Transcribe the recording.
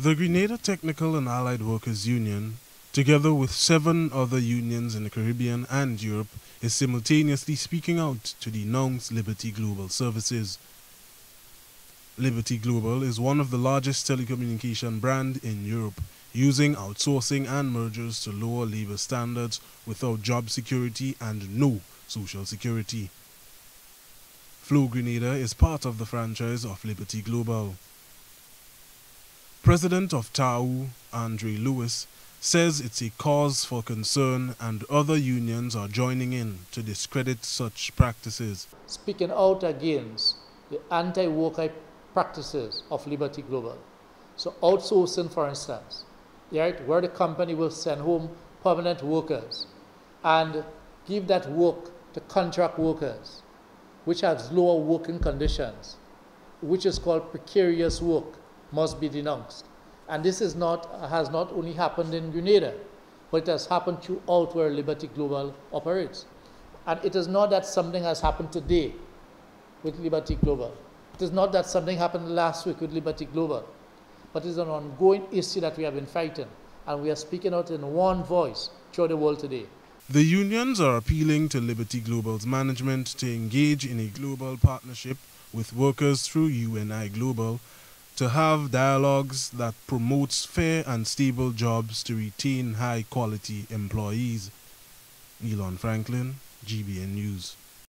The Grenada Technical and Allied Workers Union, together with seven other unions in the Caribbean and Europe, is simultaneously speaking out to denounce Liberty Global Services. Liberty Global is one of the largest telecommunication brand in Europe, using outsourcing and mergers to lower labor standards without job security and no social security. Flow Grenada is part of the franchise of Liberty Global. President of TAU, Andre Lewis, says it's a cause for concern and other unions are joining in to discredit such practices. Speaking out against the anti-worker practices of Liberty Global. So outsourcing, for instance, right, where the company will send home permanent workers and give that work to contract workers, which has lower working conditions, which is called precarious work must be denounced. And this is not, has not only happened in Grenada, but it has happened throughout where Liberty Global operates. And it is not that something has happened today with Liberty Global. It is not that something happened last week with Liberty Global, but it is an ongoing issue that we have been fighting, and we are speaking out in one voice throughout the world today. The unions are appealing to Liberty Global's management to engage in a global partnership with workers through UNI Global to have dialogues that promotes fair and stable jobs to retain high quality employees. Elon Franklin, GBN News.